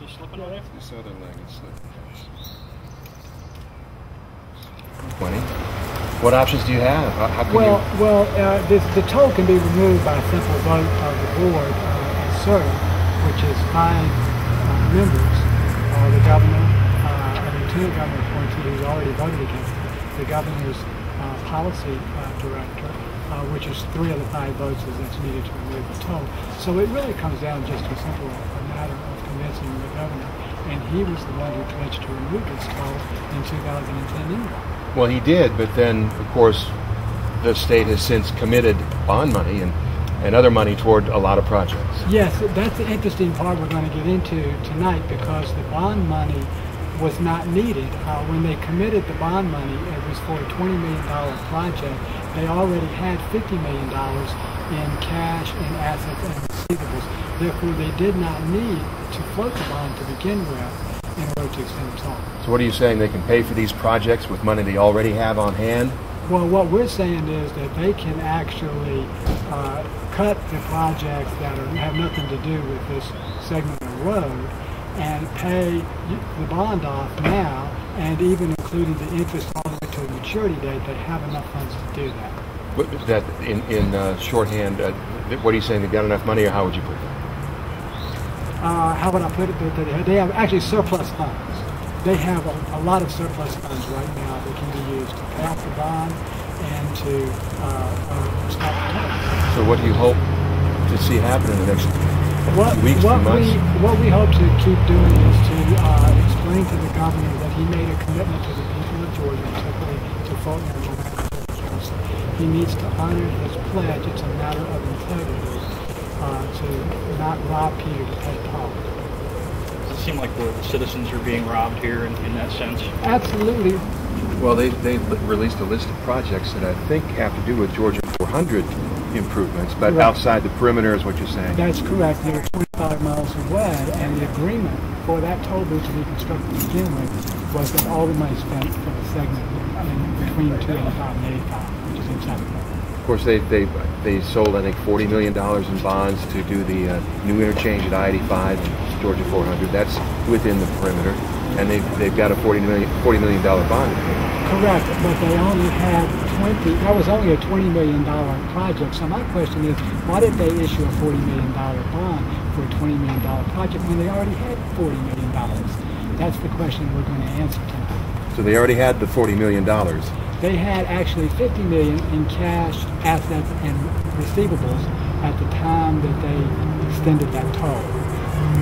still slipping on you? This other leg is slipping. 20. What options do you have? How, how Well, you? well, uh, this, the toll can be removed by a simple vote of the board uh, as served, which is five uh, members, uh, the governor, uh, and the lieutenant governor appointed who's already voted against it, the governor's uh, policy uh, director, uh, which is three of the five votes that's needed to remove the toll. So it really comes down just to a simple a matter of the governor, and he was the one who pledged to remove this toll in 2010 anyway. Well, he did, but then, of course, the state has since committed bond money and, and other money toward a lot of projects. Yes, that's the interesting part we're going to get into tonight because the bond money was not needed. Uh, when they committed the bond money, it was for a $20 million project. They already had $50 million in cash and assets and receivables. Therefore, they did not need to float the bond to begin with in order to extend the time. So, what are you saying? They can pay for these projects with money they already have on hand? Well, what we're saying is that they can actually uh, cut the projects that are, have nothing to do with this segment of road and pay the bond off now, and even including the interest all the way to the maturity date, they have enough funds to do that. That in, in uh, shorthand, uh, what are you saying? They got enough money, or how would you put it? Uh, how would I put it? That They they have actually surplus funds. They have a, a lot of surplus funds right now that can be used to pay off the bond and to uh, stop the. So, what do you hope to see happen in the next What, weeks, what months? we what we hope to keep doing is to uh, explain to the governor that he made a commitment to the people of Georgia, particularly to Fulton and. He needs to honor his pledge. It's a matter of integrity uh, to not rob Peter to pay Paul. Does it seem like the, the citizens are being robbed here in, in that sense? Absolutely. Well, they, they released a list of projects that I think have to do with Georgia 400 improvements, but Right. outside the perimeter is what you're saying. That's correct. They're 25 miles away, and the agreement for that toll bridge to be constructed to begin with was that all the money spent for the segment in between 285 and 85, which is inside the road. Of course, they, they, they sold, I think, $40 million in bonds to do the uh, new interchange at I-85 and Georgia 400. That's within the perimeter. And they've, they've got a $40 million, $40 million bond. Correct, but they only had 20, that was only a $20 million project. So my question is, why did they issue a $40 million bond for a $20 million project when they already had $40 million? That's the question we're going to answer tonight. So they already had the $40 million. They had actually 50 million in cash, assets, and receivables at the time that they extended that toll.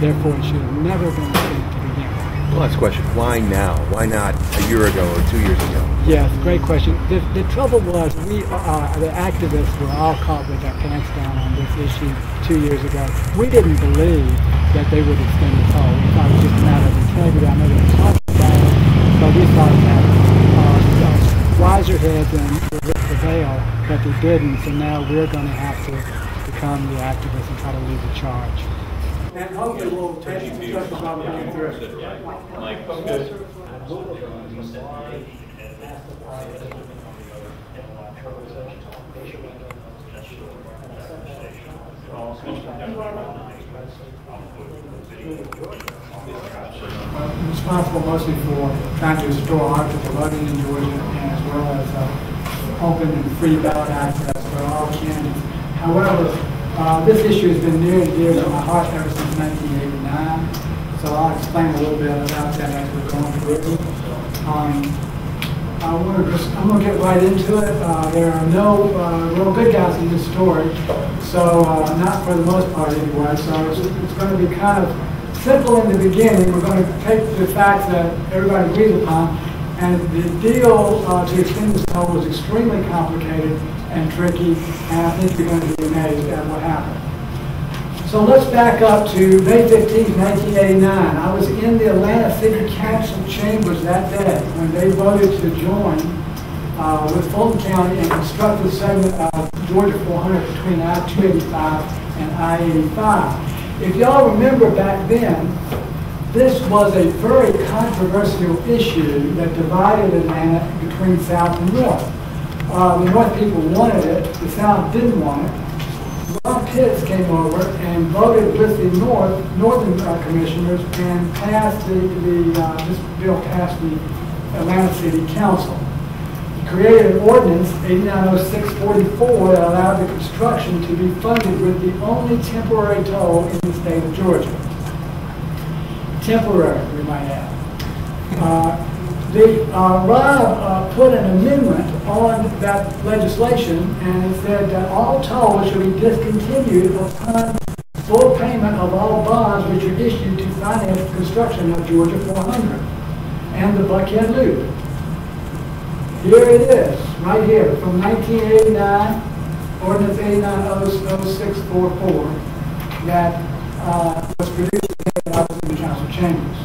Therefore, it should have never been extended to begin with. Last question. Why now? Why not a year ago or two years ago? Yes, great question. The, the trouble was we, uh, the activists were all caught with their pants down on this issue two years ago. We didn't believe that they would extend the toll. We thought it was just a matter of integrity. I know they were talking about it, but we thought that uh, uh, wiser heads and would prevail, but they didn't. So now we're going to have to become the activists and try to lead the charge. And hopefully we'll take some discussion about going through. Uh, responsible mostly for trying to restore electrical voting in Georgia and as well as uh, open and free ballot access for all candidates. However, uh, this issue has been near and dear to my heart ever since 1989, so I'll explain a little bit about that as we're going through. Um, I want to just, I'm going to get right into it. Uh, there are no uh, real good guys in this story, so uh, not for the most part anyway. So it's, it's going to be kind of simple in the beginning. We're going to take the facts that everybody agrees upon, and the deal uh, to extend this toll was extremely complicated and tricky, and I think you're going to be amazed at what happened. So let's back up to May 15, 1989. I was in the Atlanta City Council chambers that day when they voted to join uh, with Fulton County and construct the segment of Georgia 400 between I-285 and I-85. If y'all remember back then, this was a very controversial issue that divided Atlanta between South and North. Uh, the North people wanted it, the South didn't want it. Ron Pitts came over and voted with the North, Northern uh, Commissioners and passed the, the, uh, this bill passed the Atlanta City Council. Created an ordinance, 890644, that allowed the construction to be funded with the only temporary toll in the state of Georgia. Temporary, we might add. Uh, The, uh, Rob uh, put an amendment on that legislation, and it said that all tolls should be discontinued upon full payment of all bonds which are issued to finance construction of Georgia 400 and the Buckhead Loop. Here it is, right here, from 1989, ordinance 890644, that uh, was produced in the council chambers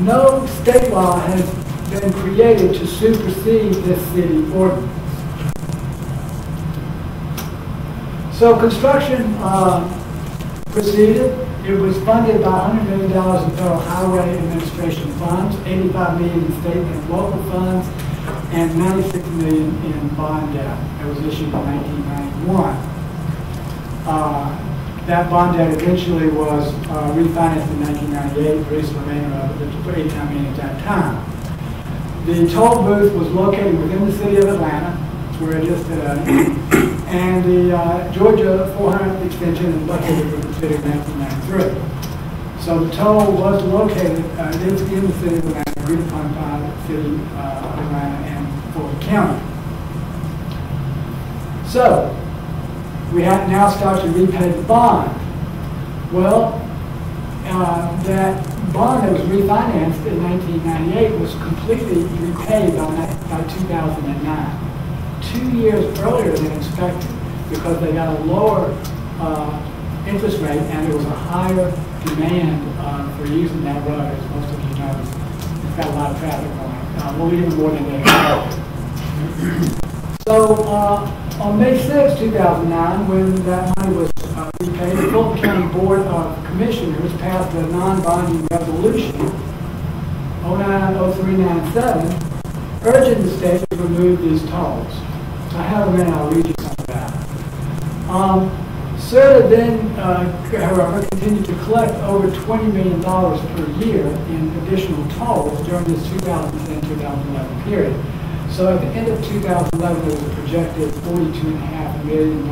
no state law has been created to supersede this city ordinance. So construction uh, proceeded. It was funded by $100 million in federal highway administration funds, 85 million in state and local funds, and 96 million in bond debt that was issued in 1991. Uh, that bond debt eventually was uh, refinanced in 1998, produced the remainder of it for 89 million at that time. The toll booth was located within the city of Atlanta, where it is today, and the uh, Georgia 400 extension in Buckhead was considered in 1993. So the toll was located uh, in, the city of Atlanta, agreed upon by the city uh, of Atlanta County. So, we have now started to repay the bond. Well, uh, that bond that was refinanced in 1998 was completely repaid by, by 2009. Two years earlier than expected because they got a lower uh, interest rate and there was a higher demand uh, for using that road, as most of you know. It's got a lot of traffic on it. Uh, well, even more than they expected. So, uh, on May 6, 2009, when that money was uh, repaid, the Fulton County Board of Commissioners passed a non-binding resolution, 090397, urging the state to remove these tolls. I have a minute, I'll read you some of that. Um, SRTA then, uh, however, continued to collect over $20 million per year in additional tolls during this 2010-2011 period. So at the end of 2011, there was a projected $42.5 million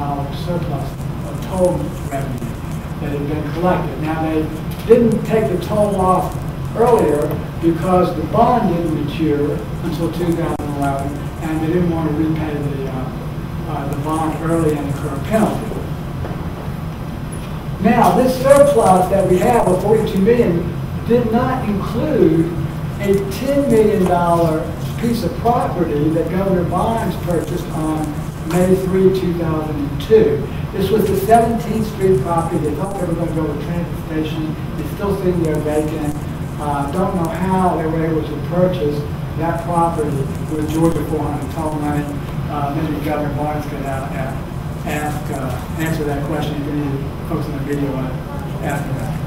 surplus of toll revenue that had been collected. Now, they didn't take the toll off earlier because the bond didn't mature until 2011, and they didn't want to repay the, uh, uh, the bond early and incur a penalty. Now, this surplus that we have of 42 million did not include a $10 million piece of property that Governor Barnes purchased on May 3, 2002. This was the 17th Street property. They thought they were going to go to transit station. It's still sitting there vacant. Uh, don't know how they were able to purchase that property with Georgia 400 toll money. Uh, maybe Governor Barnes could uh, ask, uh, answer that question if any folks in the video want to ask that.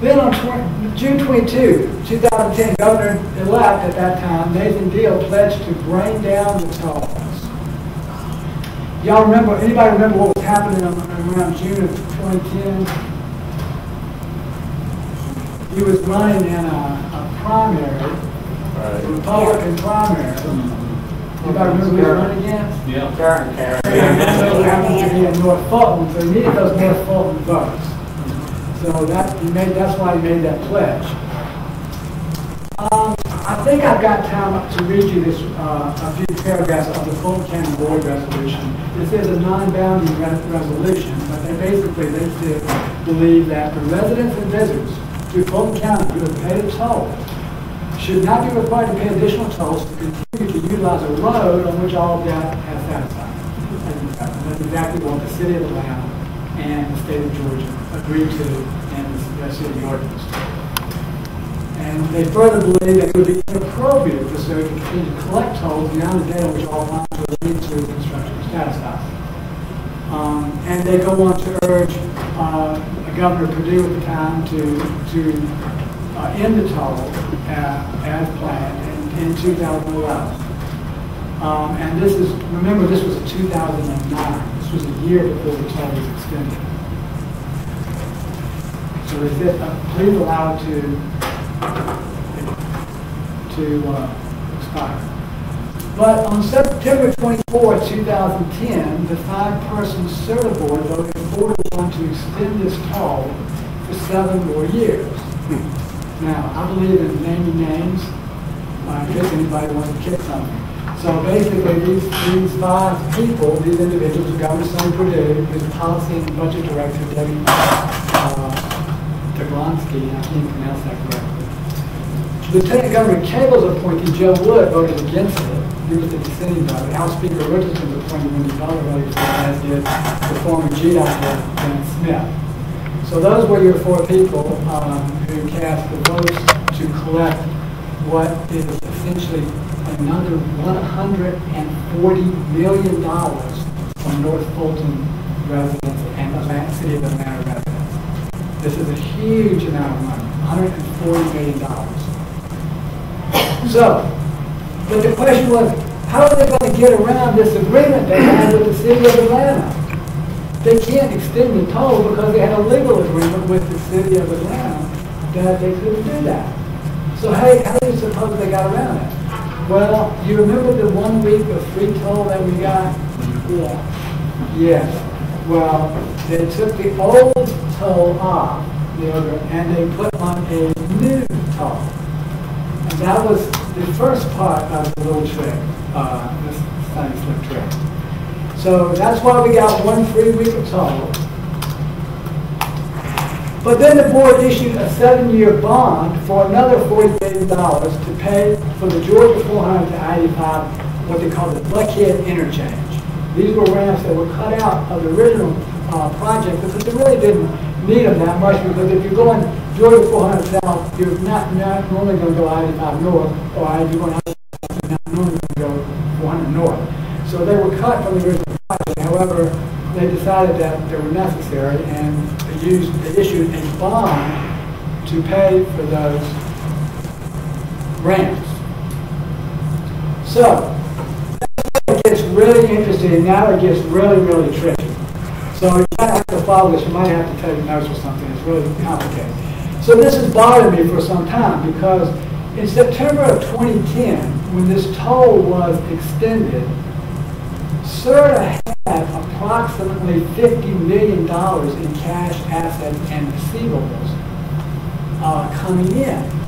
Then on 20, June 22, 2010, Governor-elect at that time, Nathan Deal, pledged to bring down the tolls. Y'all remember, anybody remember what was happening around June of 2010? He was running in a, a primary, right. a Republican primary. Anybody remember who he was running against? Yeah. Karen. Karen. Karen. happened to be in North Fulton, so he needed those North Fulton votes. So that he made, that's why he made that pledge. Um, I think I've got time to read you this uh, a few paragraphs of the Fulton County Board resolution. This is a non-bounding re resolution, but they basically they said, believe that the residents and visitors to Fulton County who have paid a toll should not be required to pay additional tolls to continue to utilize a road on which all debt has satisfied. That's exactly what the city of Atlanta and the state of Georgia agreed to in the ordinance. And they further believe that it would be inappropriate for SRTA to continue to collect tolls beyond the on which all bonds related to construction status satisfied. Um, and they go on to urge uh, Governor Perdue at the time to, to uh, end the toll uh, as planned in, in 2011. Um, and this is, remember, this was 2009. This was a year before the toll was extended. So uh, please allow it to, to uh, expire. But on September 24, 2010, the five-person SRTA board voted four to one to extend this toll for seven more years. Now, I believe in naming names, in case anybody wants to kick something. So basically, these, these five people, these individuals, Governor Sonny Perdue, his policy and budget director, Debbie uh, Jablonski, I can't pronounce that correctly. Lieutenant Governor Cagle's appointee, Joe Wood, voted against it. He was the dissenting vote. House Speaker Richardson appointed Wendy Butler voted for it, as did the former GDOT head, Janet Smith. So those were your four people um, who cast the votes to collect what is essentially another $140 million from North Fulton residents and Atlanta City of Atlanta residents. This is a huge amount of money, $140 million. So, but the question was, how are they going to get around this agreement they had with the city of Atlanta? They can't extend the toll because they had a legal agreement with the city of Atlanta that they couldn't do that. So how, how do you suppose they got around it? Well, you remember the one week of free toll that we got? Mm-hmm. Yeah. Yes. Well, they took the old toll off, the other, and they put on a new toll. And that was the first part of the little trick, uh, this sunny slip trick. So that's why we got one free week of toll. But then the board issued a seven-year bond for another $40 million to pay for the Georgia 400 to I-85, what they call the Buckhead Interchange. These were ramps that were cut out of the original uh, project because they really didn't need them that much because if you're going Georgia 400 south, you're not, not normally going to go I-85 north, or if you're going I-85 you're not normally going to go 400 north. So they were cut from the original project. However, they decided that they were necessary and they used, they issued a bond to pay for those ramps. So, it gets really interesting, and now it gets really, really tricky. So you might have to follow this, you might have to take notes or something, it's really complicated. So this has bothered me for some time because in September of 2010, when this toll was extended, SRTA had approximately $50 million in cash assets and receivables uh, coming in.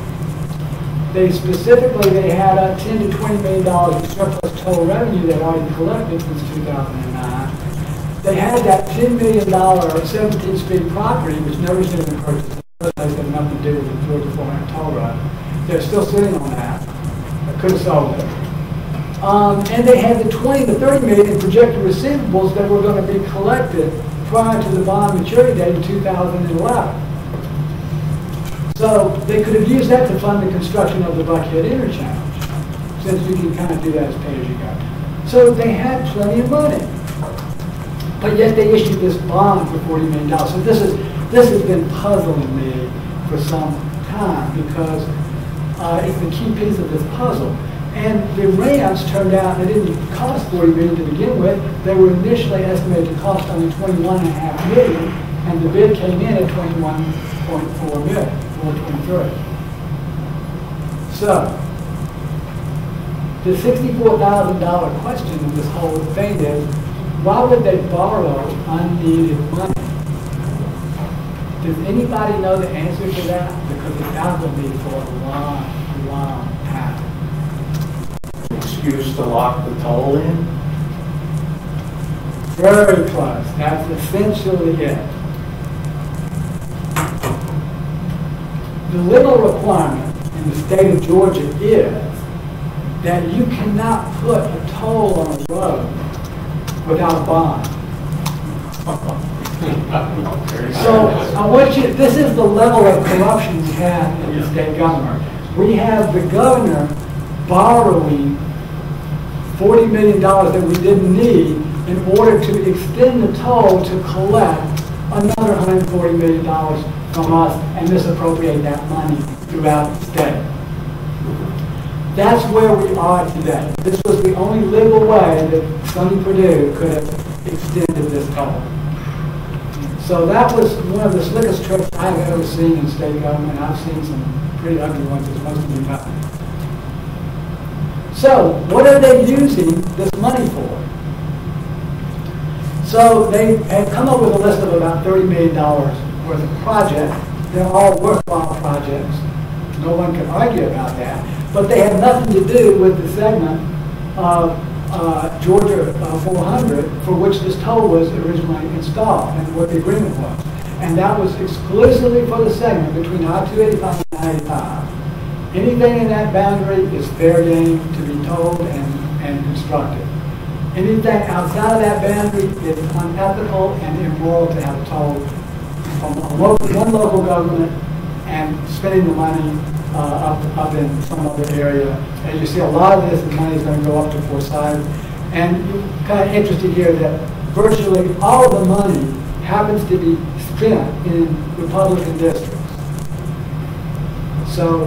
They specifically, they had a 10 to $20 million in surplus total revenue they'd already collected since 2009. They had that $10 million 17th Street property, which never should have been purchased. It had nothing to do with the Georgia 400 toll road. They're still sitting on that. I could have sold it. Um, and they had the 20 to 30 million projected receivables that were going to be collected prior to the bond maturity date in 2011. So they could have used that to fund the construction of the Buckhead interchange, since you can kind of do that as pay as you go. So they had plenty of money. But yet they issued this bond for $40 million. So this is this has been puzzling me for some time because uh, it's the key piece of this puzzle. And the ramps turned out they didn't cost 40 million to begin with. They were initially estimated to cost only 21.5 million, and the bid came in at 21.4 million, 423. So, the $64,000 question of this whole thing is, why would they borrow unneeded money? Does anybody know the answer to that? Because it's out to be for a long, long time excuse to lock the toll in? Very close. That's essentially it. The legal requirement in the state of Georgia is that you cannot put a toll on a road without a bond. So I want you, this is the level of corruption we have in the state government. We have the governor borrowing $40 million that we didn't need in order to extend the toll to collect another $140 million from us and misappropriate that money throughout the state. That's where we are today. This was the only legal way that Sonny Perdue could have extended this toll. So that was one of the slickest tricks I've ever seen in state government. I've seen some pretty ugly ones, as most of you know. So what are they using this money for? So they had come up with a list of about $30 million worth of project. They're all worthwhile projects. No one can argue about that. But they have nothing to do with the segment of uh, Georgia uh, 400 for which this toll was originally installed and what the agreement was. And that was exclusively for the segment between I-285 and I-85. Anything in that boundary is fair game to be tolled and, and constructed. Anything outside of that boundary is unethical and immoral to have tolled from one local government and spending the money uh, up, up in some other area. As you see, a lot of this money is going to go up to Forsyth. And kind of interested here that virtually all the money happens to be spent in Republican districts. So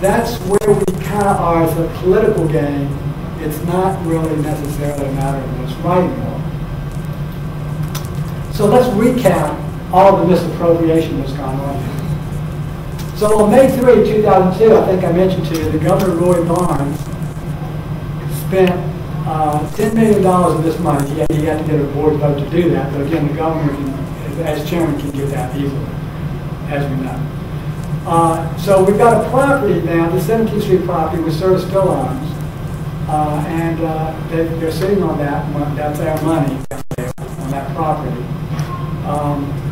that's where we kind of are as a political game. It's not really necessarily a matter of what's right anymore. So let's recap all the misappropriation that's gone on. So on May 3, 2002, I think I mentioned to you, the Governor Roy Barnes spent uh, $10 million of this money. He had, he had to get a board vote to do that, but again, the governor, can, as chairman, can get that easily, as we know. Uh, so we've got a property now, the 17th Street property with SRTA still owns, uh, and uh, they, are sitting on that. That's our money on that property. Um,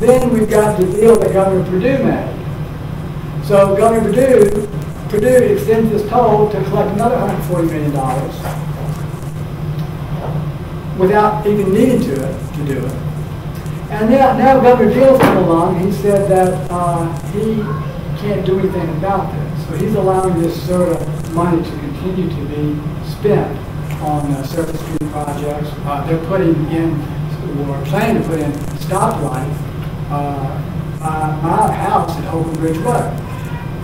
then we've got the deal that Governor Perdue made. So Governor Perdue, Perdue extends this toll to collect another $140 million without even needing to, to do it. And now, now Governor Deal's come along. He said that uh, he can't do anything about this. So he's allowing this sort of money to continue to be spent on uh, surface street projects. Uh, they're putting in, or planning to put in stoplights uh, by my house at Holcomb Bridge Road.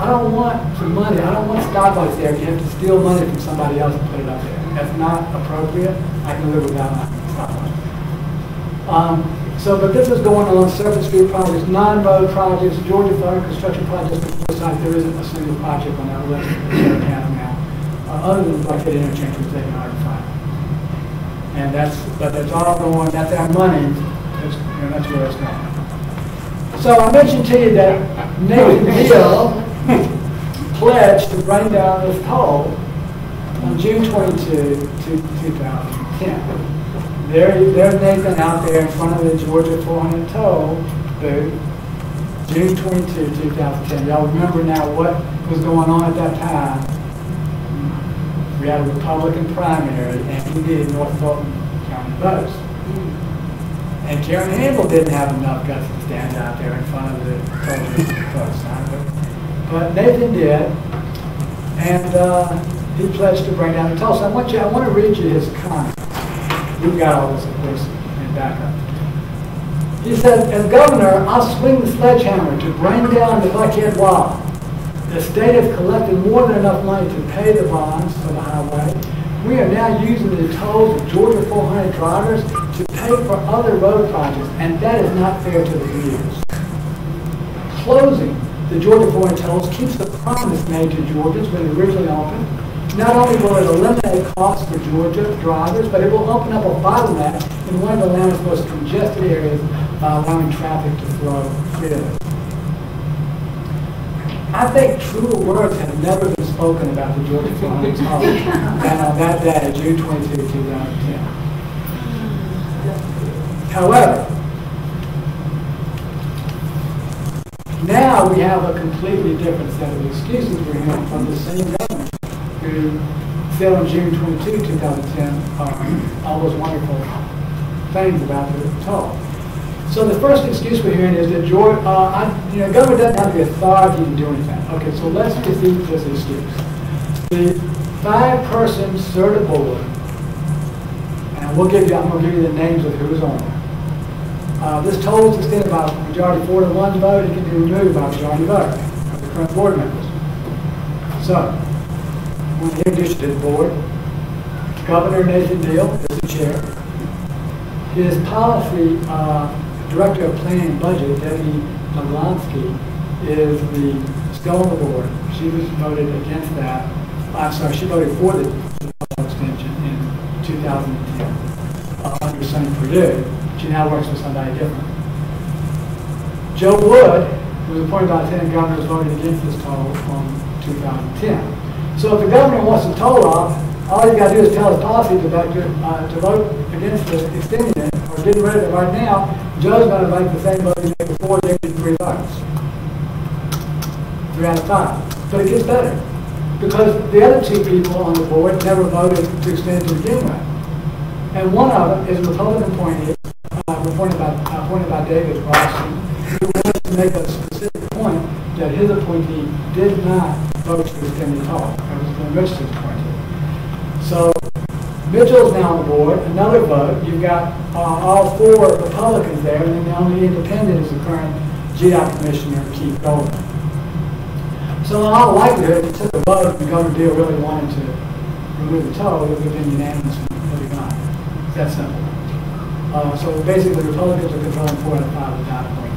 I don't want for money. I don't want stoplights there. You have to steal money from somebody else and put it up there. That's not appropriate. I can live without my stoplight. Um, so, but this is going on surface street projects, non-road projects, Georgia Fire construction projects. Besides, there isn't a single project on that list that have now, uh, other than the Buckhead interchange, hard to find. And that's, but that's all going. That's our money. That's, you know, that's where it's going. So I mentioned to you that Nathan Deal pledged to bring down this toll on June 22, 2010. There, there's Nathan out there in front of the Georgia 400 toll booth, June 22, 2010. Y'all remember now what was going on at that time. We had a Republican primary, and he did North Fulton County votes. And Karen Handel didn't have enough guts to stand out there in front of the toll booth but Nathan did, and uh, he pledged to bring down the Tulsa. I want you, I want to read you his comment. You've got all this, of course, in backup. He said, as governor, I'll swing the sledgehammer to bring down the Buckhead wall. The state has collected more than enough money to pay the bonds for the highway. We are now using the tolls of Georgia 400 drivers for other road projects, and that is not fair to the commuters. Closing the Georgia 400 tolls keeps the promise made to Georgians when it originally opened. Not only will it eliminate costs for Georgia drivers, but it will open up a bottleneck in one of the land's most congested areas by allowing traffic to flow freely. I think truer words have never been spoken about the Georgia 400 toll than on that day, June 22, 2010. However, Now we have a completely different set of excuses for him from the same government who said on June 22, 2010, uh, all those wonderful things about the talk. So the first excuse we're hearing is that George, uh, I, you know, government doesn't have the authority to do anything. Okay, so let's defeat this excuse. The five-person SRTA board, and we'll give you, I'm going to give you the names of who's on. Uh, this toll is extended by majority four to one vote. It can be removed by majority vote of the current board members. So, want to introduce to the board. Governor Nathan Deal is the chair. His policy, uh, Director of Planning and Budget, Debbie Jablonski, is the still on the board. She was voted against that. I'm sorry, she voted for the extension in 2010 uh, under Sonny Perdue. She now works for somebody different. Joe Wood, was appointed by lieutenant governor, has voted against this toll from 2010. So if the governor wants to toll off, all you gotta do is tell his policy to uh, to vote against the extending it, or getting rid of it right now. Joe's gonna make the same vote he made before, they get three votes. Three out of five. But it gets better, because the other two people on the board never voted to extend to begin with. And one of them is a Republican appointee, appointed by, appointed by David Rossi, who wanted to make a specific point that his appointee did not vote to extend the talk. That was Glenn Richardson's appointee. So Mitchell's now on the board, another vote. You've got uh, all four Republicans there, and then the only independent is the current GDOT Commissioner, Keith Golden. So in all likelihood, if you took a vote and Governor Deal really wanted to remove the toll, it would have been unanimous and really not. It's that simple. Uh, so basically, Republicans are controlling four out of five data points.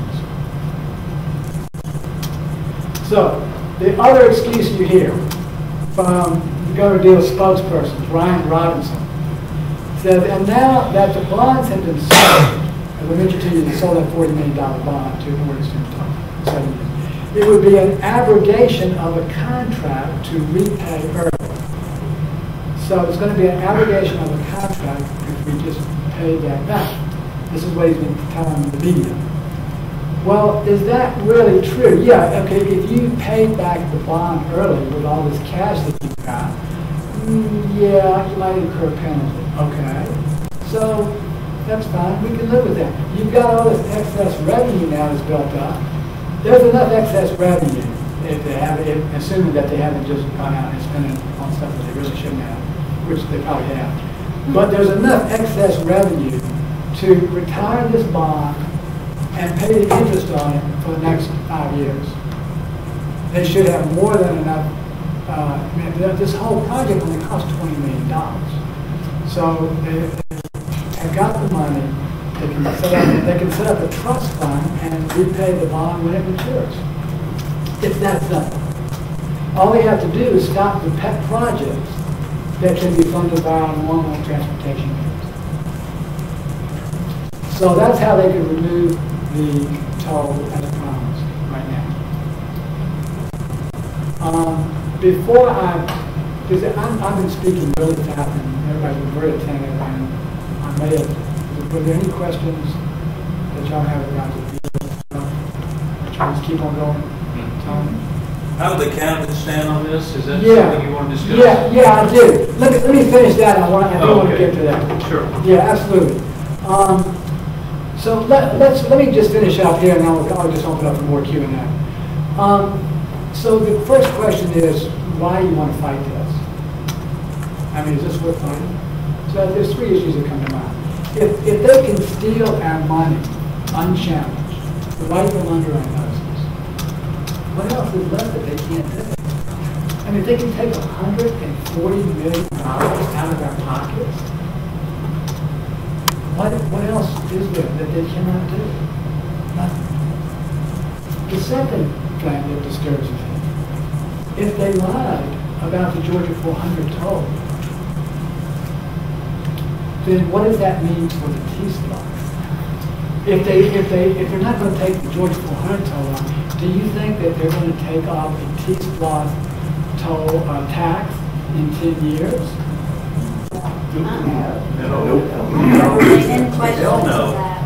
So the other excuse you hear from the Governor Deal's spokesperson, Brian Robinson, says, and now that the bonds have been sold, as I mentioned to you, they sold that $40 million bond to Seven years. It would be an abrogation of a contract to repay early. So it's going to be an abrogation of a contract if we just pay that back. This is what he's been telling the media. Well, is that really true? Yeah, okay, if you paid back the bond early with all this cash that you've got, mm, yeah, you might incur a penalty. Okay, so that's fine, we can live with that. You've got all this excess revenue now that's built up. There's enough excess revenue if they have, if, assuming that they haven't just gone out and spent it on stuff that they really shouldn't have, which they probably have. But there's enough excess revenue to retire this bond and pay the interest on it for the next five years. They should have more than enough. Uh, this whole project only cost $20 million. So they, have got the money. They can, set up, they can set up a trust fund and repay the bond when it matures. It's that simple. All they have to do is stop the pet projects that can be funded by our normal transportation bills. So that's how they can remove the toll as promised right now. Um, before I, because I'm, I've been speaking really fast and everybody's been very attentive and I may have, were there any questions that y'all have about the deal? Let's keep on going. Tony? How do the candidates stand on this? Is that Yeah. something you want to discuss? Yeah, yeah, I do. Let me, let me finish that, I want, I do want to Okay. get to that. Sure. Yeah, absolutely. Um, so let, let's, let me just finish up here and I'll, I'll just open up for more Q and A. Um, so the first question is, why you want to fight this? I mean, is this worth fighting? So there's three issues that come to mind. If, if they can steal our money unchallenged, right from under our what else is left that they can't do? I mean, they can take hundred and forty million dollars out of our pockets. What, what else is there that they cannot do? Nothing. The second thing that disturbs me, if they lied about the Georgia 400 toll, then what does that mean for the T-SPLOST? If they, if they, if they're not going to take the Georgia 400 toll off, do you think that they're going to take off a T-SPLOST toll uh, tax in 10 years? No. They didn't question Hell no. that.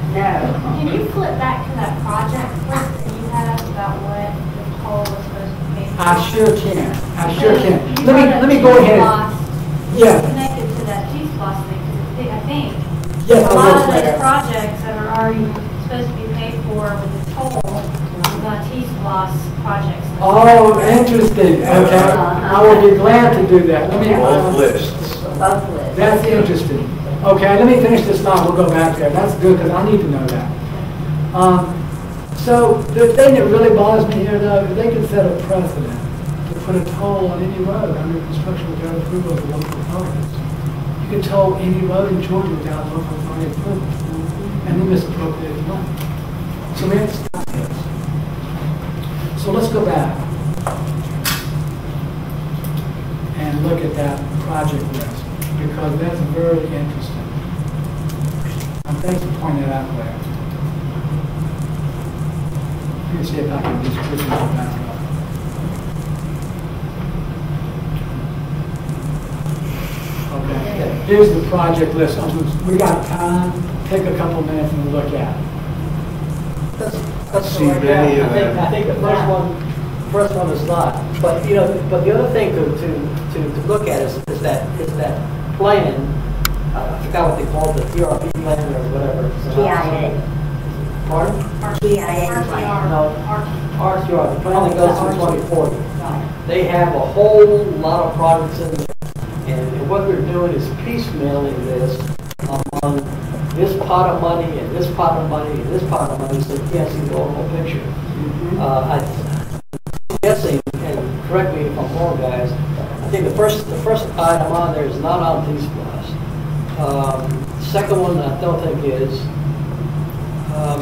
Can you flip back to that project list that you had about what the toll was supposed to be? I sure can, I sure can. You Let me, brought let me up go ahead. T-SPLOST Yeah, Connected to that T-SPLOST thing, because I think yes, a I lot will of say those that. projects that are already supposed to be paid for with the toll, is on T-SPLOST projects. Oh, interesting, okay. I will be glad to do that. Let me. Both lists. Both lists. That's interesting. Okay, let me finish this thought, we'll go back there. That's good, because I need to know that. Um, So the thing that really bothers me here, though, is they can set a precedent to put a toll on any road under construction without approval of the local authorities. You can toll any road in Georgia without local authority approval, and we misappropriate the money. So we have to stop this. So let's go back and look at that project list, because that's very interesting. And thanks for pointing that out, Claire. Let me see if I can just quickly go back up. Okay, here's the project list. We got time, take a couple minutes and look at it. That's See right. many I of think, them. I think the first one, first one is not. But, you know, but the other thing to, to, to, to look at is, is that, is that plan, uh, I forgot what they called it, ERP plan or whatever. it's, TIA. Pardon? TIA RTR. No. RTR, the plan that goes through twenty forty. They have a whole lot of projects in there. And what they're doing is piecemealing this on this pot of money and this pot of money and this pot of money, so you can't see the overall picture. Uh, I'm guessing, and correct me if I'm wrong, guys, I think the first, the first item on there is not on T-SPLOST. Um, Second one, I don't think is. Um,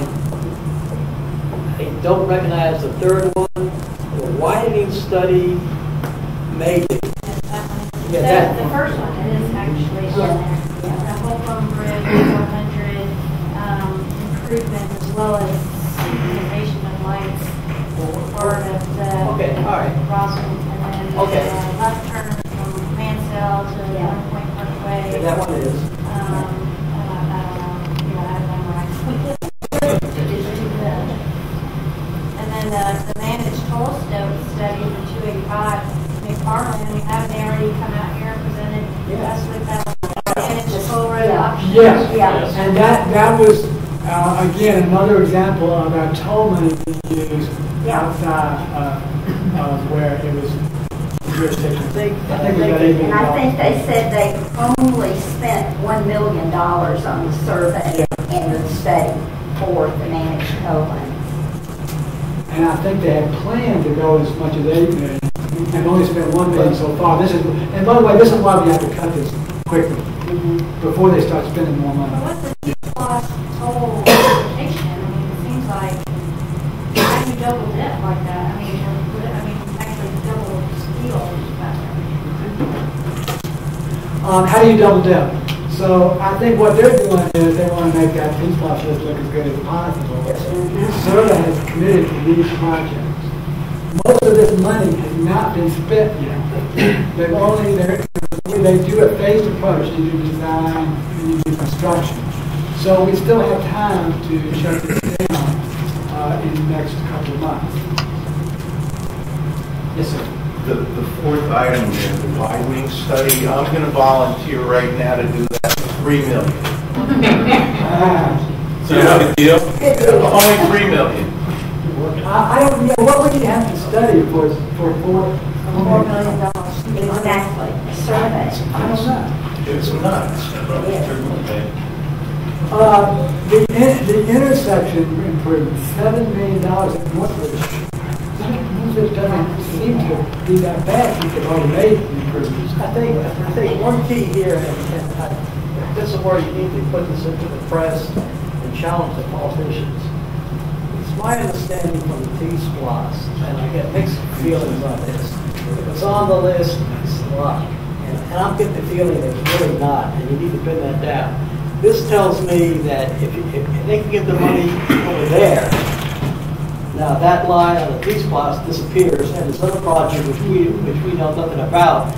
I don't recognize the third one, the widening study, maybe. Yeah, that The, the first one is actually on there. The Holcomb Bridge, four hundred, um, improvement as well as synchronization of lights, part of the. Okay, all right. And then the Okay. uh, left turn from Mansell to Yeah. Point Parkway. That one is. Um, uh, uh, yeah, I have memorized. And then the, the managed toll sto- study for two eighty-five, McFarland, we have, they already come out here and presented us with that managed toll road option. Yes, Yeah. and that, that was, uh, again, another example of our toll money being used outside uh, of where it was jurisdiction. I think- I think we got eight million And I think they said they only spent one million dollars on the survey and the study for the managed towing. And I think they had planned to go as much as eight million, and only spent one million so far. This is, and by the way, this is why we have to cut this quickly, before they start spending more money. Cost toll application? I mean, it seems like, how do you double dip like that? I mean, I mean, actually double steal. Um, how do you double dip? So I think what they're doing is they want to make that peace process look as good as possible. SRTA has committed to these projects. Most of this money has not been spent yet. They've only, they're, do a phased approach, they do design, and you do construction. So we still have time to shut this down, uh, in the next couple of months. Yes, sir. The, the fourth item there, the widening study, I'm gonna volunteer right now to do that for three million. Ah. So no big deal? Only three million. I, I don't, yeah, what would you have to study for, for four? Four million dollars. Exactly, survey. I don't know. It's nuts. Uh, the, in- the intersection improvement, seven million dollars in Northridge. Northridge doesn't seem to be that bad, you could already made improvements. I think, I think one key here, and, I- this is where you need to put this into the press and challenge the politicians. It's my understanding from the T-SPLOST, and I get mixed feelings on this. It's on the list, it's luck. And, and I'm getting the feeling that it's really not, and you need to pin that down. This tells me that if, you- if they can get the money over there, now, that line on the T-SPLOST disappears, and this other project, which we, which we know nothing about,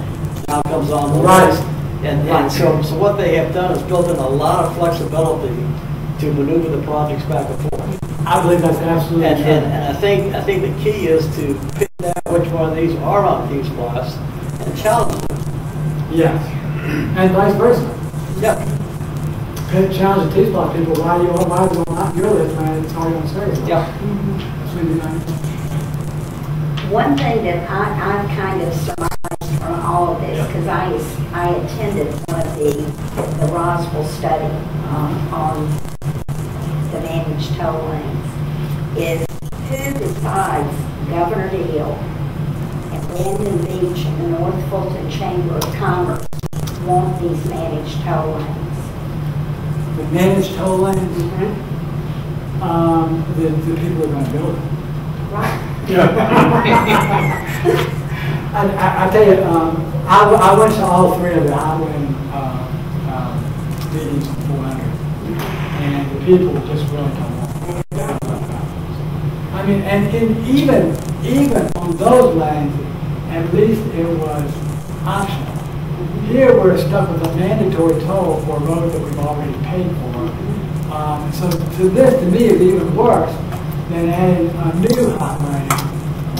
now comes on the Right. list. And, and so, so what they have done is built in a lot of flexibility to maneuver the projects back and forth. I believe that's absolutely And, and, true. and I think, I think the key is to pick down which one of these are on T-SPLOST and challenge them. Yes, and vice versa. Yep. Could challenge the T-spot people, why you, why is it not your list, man, it's all on service. Yep. That's what you know. One thing that I, I've kind of surmised from all of this, because I, I attended one of the, the Roswell study um, on the managed toll lanes, is who decides Governor Deal and Linden Beach and the North Fulton Chamber of Commerce want these managed tow lanes. The managed toll lanes, Mhm. um, the, the people are gonna build them. Right. I, I, I tell you, um, I, I went to all three of the uh, um, meetings on four hundred, and the people just really don't want. they don't want that. I mean, and in, even, even on those lanes, at least it was optional. Here, we're stuck with a mandatory toll for a road that we've already paid for. Um, so to this, to me, is even worse than adding a new hot lane,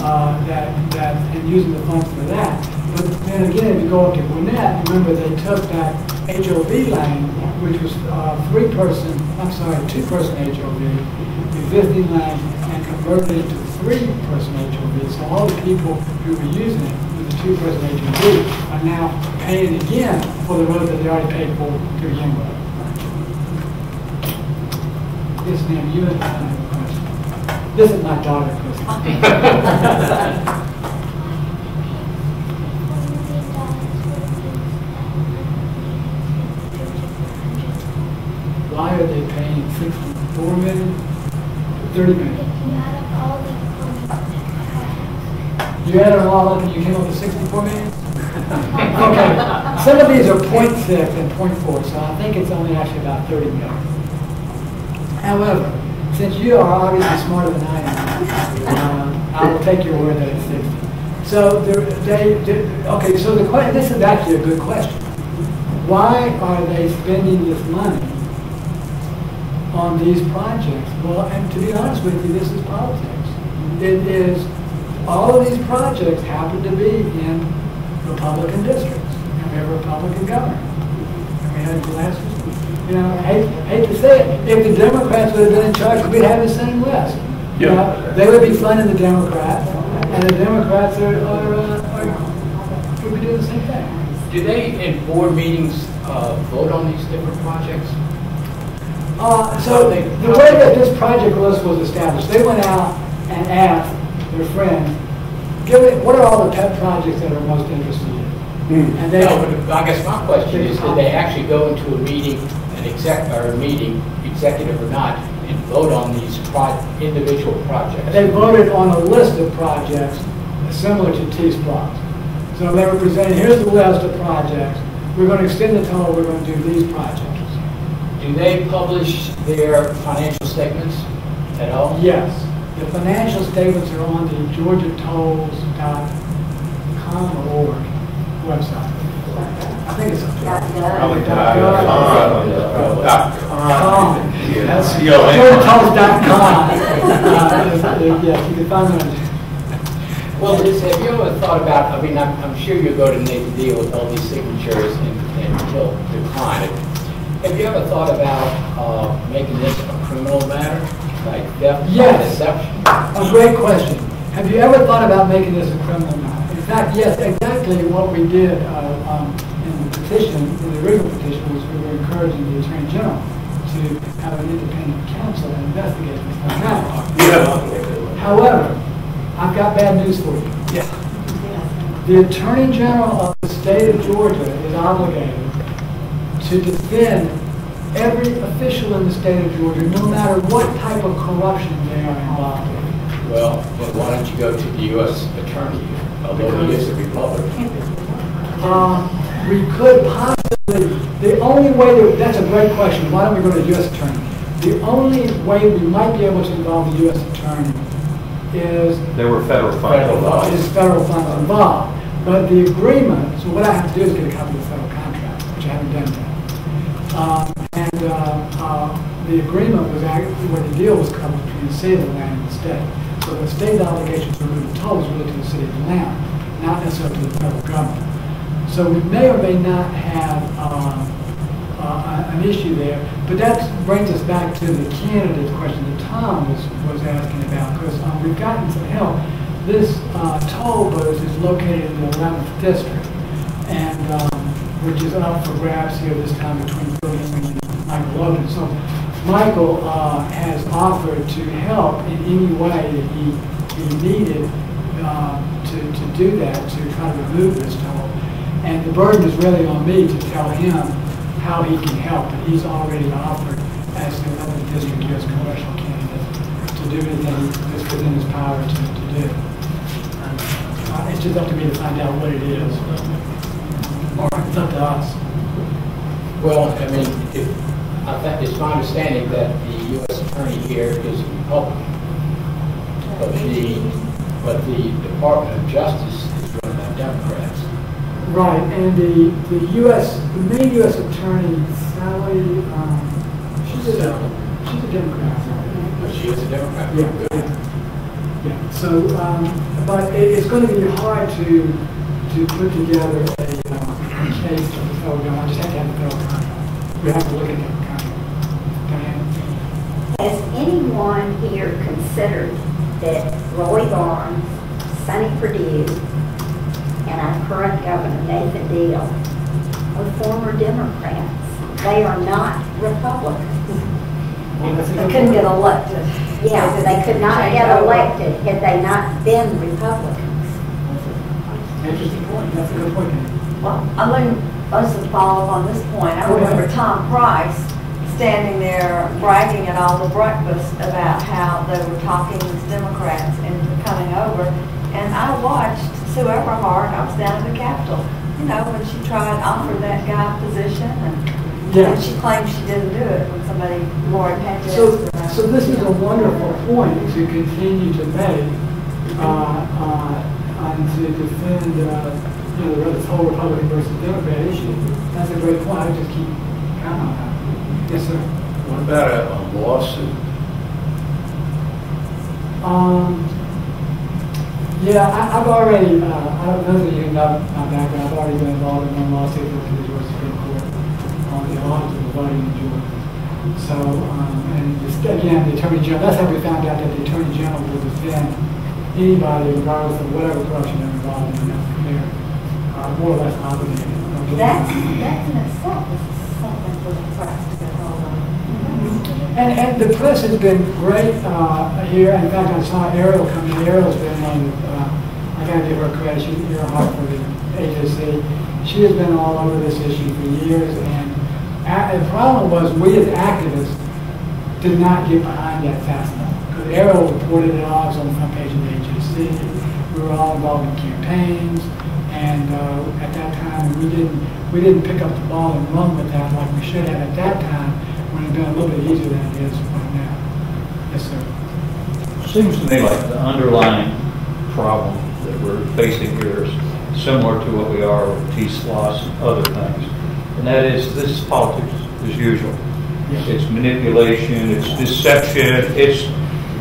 uh, that, that, and using the funds for that. But then again, if you go up to Gwinnett, remember they took that HOV lane, which was, uh, three-person, I'm sorry, two-person HOV, existing lane, and converted it to three-person HOV. So all the people who were using it with the two-person HOV are now paying again for the road that they already paid for to begin with. Yes, ma'am, you had a question. This is my daughter, Kristen. Why are they paying sixty-four million, thirty million? You them all up and you came up with sixty-four million? Okay, some of these are point six and point four, so I think it's only actually about thirty million. However, since you are obviously smarter than I am, uh, I will take your word that it's sixty. So there- they, okay, so the que, this is actually a good question. Why are they spending this money on these projects? Well, and to be honest with you, this is politics. It is, all of these projects happen to be in Republican districts, and we have a Republican governor. And we had last, you know, hate, hate to say it, if the Democrats would have been in charge, we'd have the same list. You know, They would be funding the Democrats, and the Democrats are, are, uh, are, would be doing the same thing. Do they, in board meetings, uh, vote on these different projects? Uh, so the way that this project list was established, they went out and asked their friends, give it, what are all the pet projects that are most interested in? Hmm. And they, No, but I guess my question is, did they actually go into a meeting, an exec, or a meeting, executive or not, and vote on these pro, individual projects? they voted on a list of projects similar to T-SPLOST. So they were presenting, here's the list of projects, we're gonna extend the tunnel, we're gonna do these projects. Do they publish their financial statements at all? Yes, the financial statements are on the georgiatolls.com or org website. I think it's. Dot. Probably Dot dot com. Dot com. Com. That's That's C-O-M. georgiatolls.com. Uh, Yes, you can find them. Well, Liz, have you ever thought about, I mean, I'm, I'm sure you're going to need to deal with all these signatures and, and he'll decline it. Have you ever thought about, uh, making this a criminal matter, like theft Yes. deception? A great question. Have you ever thought about making this a criminal matter? In fact, yes, exactly what we did uh, um, in the petition, in the original petition, was we were encouraging the Attorney General to have an independent counsel investigate this matter. However, I've got bad news for you. Yeah. The Attorney General of the state of Georgia is obligated to defend every official in the state of Georgia, no matter what type of corruption they are involved in. Well, but why don't you go to the U.S. Attorney, although he is a Republican? Um, we could possibly, the only way, that- that's a great question, why don't we go to the U.S. Attorney? The only way we might be able to involve the U.S. Attorney is There were federal Federal funds. is federal funds involved. But the agreement, so what I have to do is get a copy of the federal contract, which I haven't done yet. Um, And uh, uh, the agreement was actually, where the deal was covered between the city of Atlanta and the state. So the state's obligation to remove the tolls really to the city of Atlanta, not necessarily to the federal government. So we may or may not have um, uh, an issue there. But that brings us back to the candidate question that Tom was, was asking about, because um, we've gotten some help. This uh, toll booth is located in the 11th district, and, um, which is up for grabs here this time between Phil Gingrey and Michael Logan. So Michael uh, has offered to help in any way that he, he needed uh, to to, do that, to try to remove this toll. And the burden is really on me to tell him how he can help, and he's already offered as another district U.S. commercial candidate to do anything that's within his power to, to do. Uh, It's just up to me to find out what it is. Or it's up to us. Well, I mean, if, Think, it's my understanding that the U.S. Attorney here is a Republican. But the, but the Department of Justice is run by Democrats. Right, and the, the U.S., the main U.S. attorney, Sally, um, she's a, she's a Democrat. But she is a Democrat. Yeah, yeah. Yeah, so, um, but it, it's gonna be hard to, to put together a, um, case of the federal government, I just have to have the federal contract. We have to look at. Diane? Has anyone here considered that Roy Barnes, Sonny Perdue, and our current governor, Nathan Deal, are former Democrats? They are not Republicans. Well, that's a They couldn't get elected. Yeah, they could not get elected had they not been Republicans. Interesting point, that's a good point. Well, I mean, just to follow up on this point, I remember Tom Price standing there bragging at all the breakfast about how they were talking as Democrats and coming over. And I watched Sue Everhart, I was down at the Capitol, you know, when she tried to offer that guy a position and Yeah. and she claimed she didn't do it when somebody, Lauren had. So, so this is a wonderful point to continue to make, uh, uh, and to defend, uh, you know, this whole Republican versus Democrat issue. That's a great point, I just keep counting on that. Yes, sir. What about a a lawsuit? Um, yeah, I, I've already, uh, I don't know that you know my background, I've already been involved in one lawsuit with the Georgia Supreme Court on the audit of the voting in Georgia. So, um, and just, again, the Attorney General, that's how we found out that the Attorney General will defend anybody regardless of whatever corruption they're involved in, they're, uh, more or less obligated. okay? That's, that's in itself is something for the press to get hold of. And, and the press has been great, uh, here, in fact, I saw Ariel come in, Ariel's been on, uh, I gotta give her credit, she's ear hard for the. She has been all over this issue for years, and a- the problem was, we as activists did not get behind that fast enough. Because Ariel reported it all, it was on the front page of the HSC, we were all involved in campaigns, and, uh, at that time, we didn't, we didn't pick up the ball and run with that like we should have at that time, been a little bit easier than it is right now. Yes, sir. Seems to me like the underlying problem that we're facing here is similar to what we are with T-SPLOST and other things. And that is, this is politics as usual. It's manipulation, it's deception, it's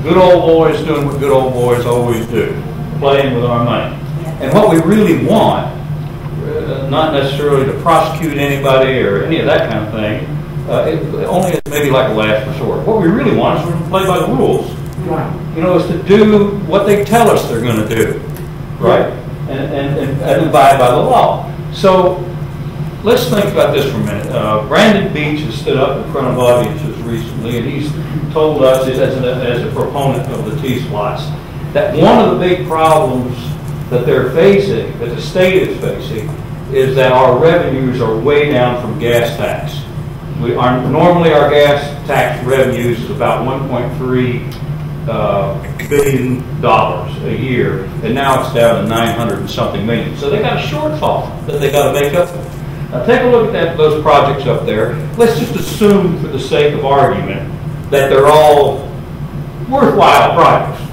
good old boys doing what good old boys always do, playing with our money. And what we really want, uh, not necessarily to prosecute anybody or any of that kind of thing, uh, it- only as maybe like a last resort. What we really want is to play by the rules Right. you know, is to do what they tell us they're going to do, right? And, and, and and abide by the law. So let's think about this for a minute. Uh, Brandon Beach has stood up in front of audiences recently, and he's told us, as, an, as a proponent of the T-SPLOST, that one of the big problems that they're facing, that the state is facing, is that our revenues are way down from gas tax. We are, normally our gas tax revenues is about 1.3 uh, billion dollars a year, and now it's down to 900 and something million. So they got a shortfall that they got to make up. Now take a look at that, those projects up there. Let's just assume, for the sake of argument, that they're all worthwhile projects.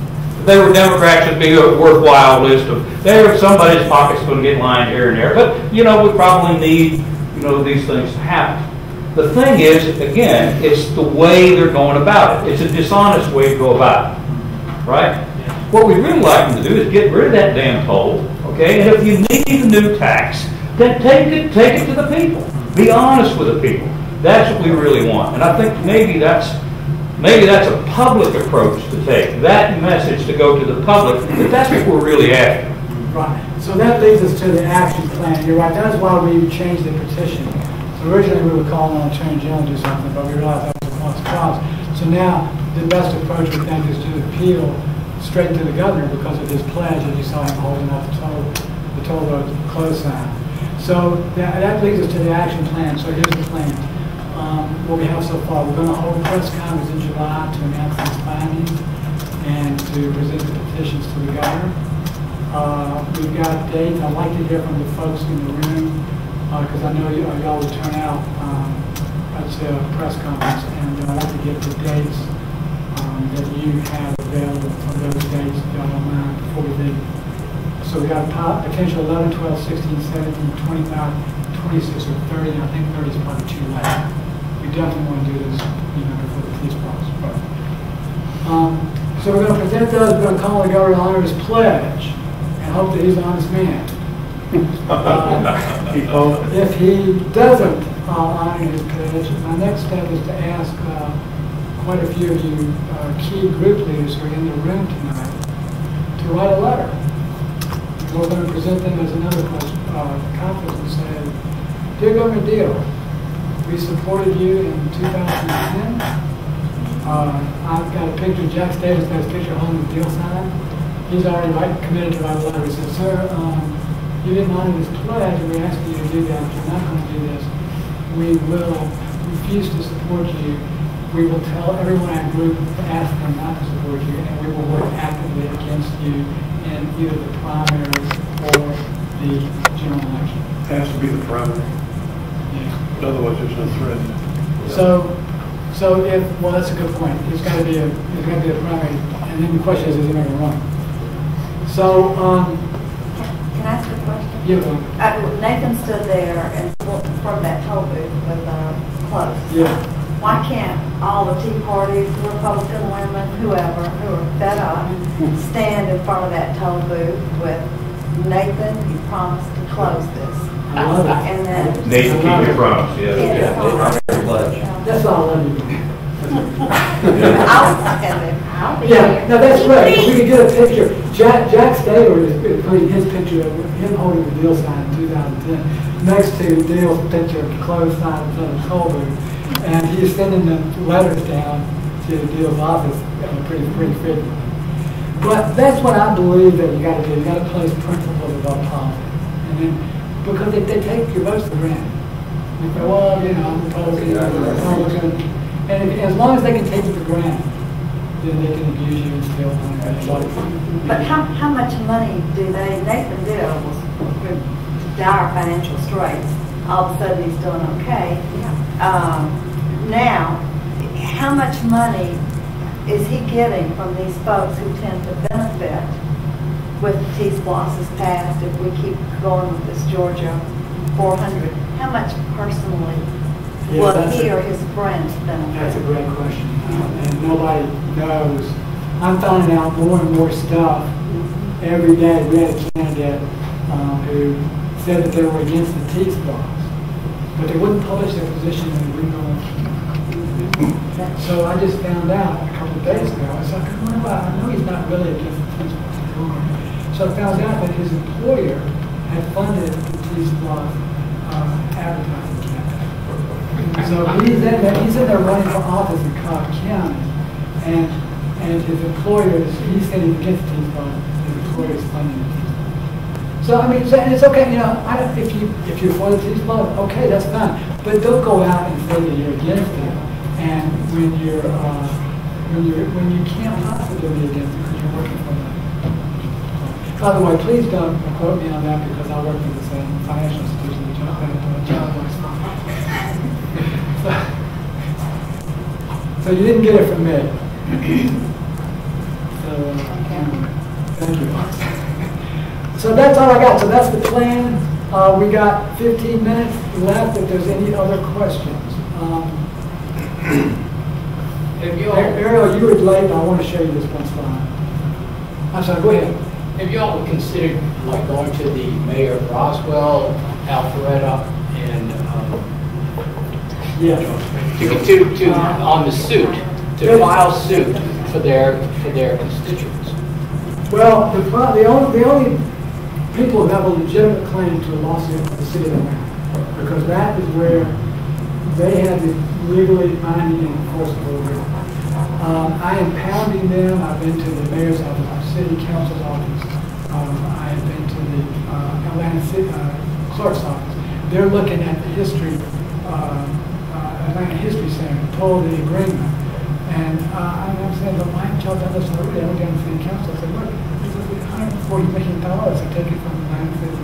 If they were Democrats, it'd be a worthwhile list of, there, somebody's pocket's going to get lined here and there. But, you know, we probably need, you know, these things to happen. The thing is, again, it's the way they're going about it. It's a dishonest way to go about it, right? What we'd really like them to do is get rid of that damn toll, okay? And if you need a new tax, then take it, take it to the people. Be honest with the people. That's what we really want. And I think maybe that's, maybe that's a public approach to take, that message to go to the public, that that's what we're really after. Right, so that leads us to the action plan. You're right, that's why we changed the petition. Originally, we were calling on Attorney General to do something, but we realized that was a lost cause. So now, the best approach, we think, is to appeal straight to the governor because of his pledge that you saw him holding up the toll, the toll road close sign. So that, that leads us to the action plan. So here's the plan. Um, what we have so far, we're going to hold a press conference in July to announce these findings and to present the petitions to the governor. Uh, we've got dates. I'd like to hear from the folks in the room because I know you, y'all will turn out um, at the press conference, and I'd like to get the dates um, that you have available for those dates, y'all don't mind, before we leave. So we got po- potential 11, 12, 16, 17, 25, 26, or 30. and I think 30 is probably too late. We definitely want to do this, you know, before the police process. Um, so we're going to present those. We're going to call the governor to honor his pledge, and hope that he's an honest man. Uh, If he doesn't honor his pledge, my next step is to ask uh, quite a few of you uh, key group leaders who are in the room tonight to write a letter. We're going to present them as another uh, conference and say, Dear Governor Deal, we supported you in 2010. Uh, I've got a picture, Jack Davis has a picture holding the deal sign. He's already right, committed to write a letter. He said, Sir, um, you didn't honor this pledge, and we ask you to do that. If you're not going to do this, we will refuse to support you. We will tell everyone in our group to ask them not to support you, and we will work actively against you in either the primaries or the general election. It Has to be the primary, Yeah. otherwise there's no threat. So, so if, well, that's a good point. There's got to be a, there's got to be a primary, and then the question is, is it going to run? So, um, Can I ask a question? Uh, Nathan stood there and looked from that toll booth with, uh, close. yeah. Why can't all the Tea Party, Republican women, whoever, who are fed up, stand in front of that toll booth with Nathan, you promised to close this? I love it. And then. Nathan, keep your promise, Yeah. yes. That's all I need. I'll second it. I'll Yeah, no, that's right. If we could get a picture, Jack, Jack Stater is is putting his picture of him holding the deal sign in 2010 next to Deal's picture of the closed sign in front of Colbert. And he's sending the letters down to Deal's office uh, pretty, pretty frequently. But that's what I believe that you gotta do. You gotta place principles above politics. And then, because they, they take your votes for granted. You go, well, you know, I'm Republican, I'm Republican. And if, as long as they can take it for granted, then they can abuse you and steal money and what. But how, how much money do they, Nathan Ditto was in dire financial straits. All of a sudden, he's doing okay. Yeah. Um, now, how much money is he getting from these folks who tend to benefit with T-SPLOST is passed if we keep going with this Georgia 400? How much personally Yeah, that's he a- or his That's a great question, uh, and nobody knows. I'm finding out more and more stuff every day. We had a candidate um, who said that they were against the T-SPLOST, but they wouldn't publish their position in the Reno. So I just found out a couple of days ago. I was like, well, I know he's not really against the T-SPLOST. So I found out that his employer had funded the T-SPLOST uh, advertising campaign. So he's in there, he's in there running for office in Cobb County, and, and his employer is, he's he's against his employer is funding it. So, I mean, so- and it's okay, you know, I, if you, if you're for the Fund, okay, that's fine, but don't go out and say that you're against it, and when you're, uh, when you're, when you can't possibly be against it, because you're working for them. By the way, please don't quote me on that, because I work in the same financial institution that John works for. So you didn't get it from me. So, um, thank you. So that's all I got. So that's the plan. Uh, we got 15 minutes left if there's any other questions. Um, you Ariel, you were late. I want to show you this one slide. I'm sorry, go ahead. have you all considered like going to the mayor of Roswell, Alpharetta, Yeah. to, to, to, on the suit, to file suit for their, for their constituents? Well, the, the only, the only people who have a legitimate claim to a lawsuit are the city of Atlanta, because that is where they have the legally binding and enforceable agreement. Um, I am pounding them, I've been to the mayor's office, our city council's office, um, I have been to the, uh, Atlanta City, uh, clerk's office. They're looking at the history, uh, uh, Atlanta History Center, pull the agreement. And, uh, I'm saying, but why haven't y'all done this already? I went down to city council, I said, look, this is hundred and forty million dollars to take it from the City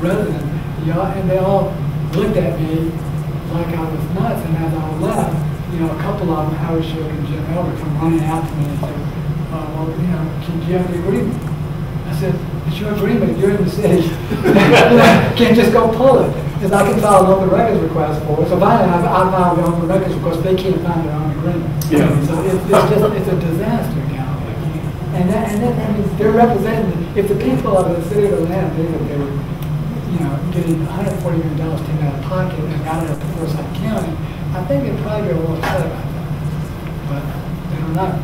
resident. Y'all, and they all looked at me like I was nuts, and as I left, you know, a couple of them, Howard Shook and Jim Elbert, come running out to me and said, uh, well, you know, can you have the agreement? I said, it's your agreement, you're in the city. Can't just go pull it. Because I can file a local records request for it. So finally, I, have, I filed the local records request, they can't find their own agreement. Yeah. So it's, it's just, it's a disaster now. And that, and that, I mean, they're representing, if the people of the city of Atlanta, knew that they were, you know, getting hundred and forty million dollars taken out of pocket and out of Forsyth County, I think they'd probably be a little upset about that. But they don't know.